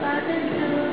Father. to